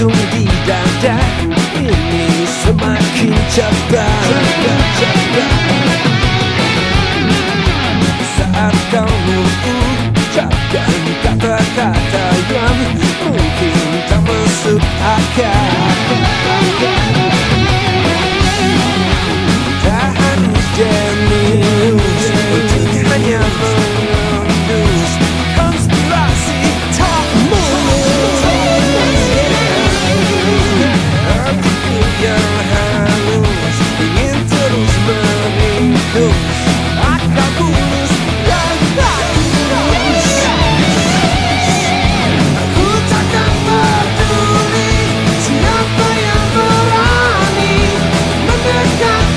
Aku di dada Ini semakin cepat Semakin cepat Saat kau mengucapkan kata-kata yang Mungkin tak masuk akal.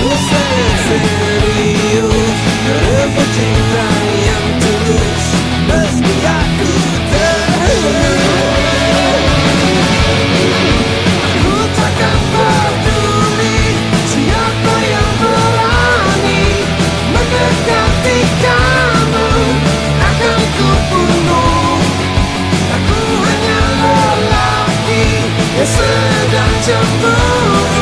Who says Rio. burn up to move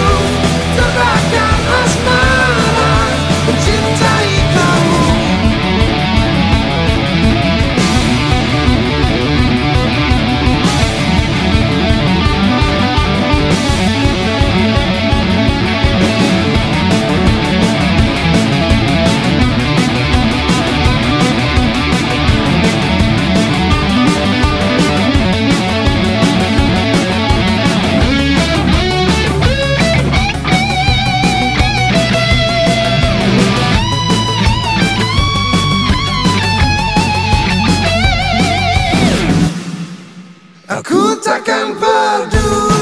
Aku takkan peduli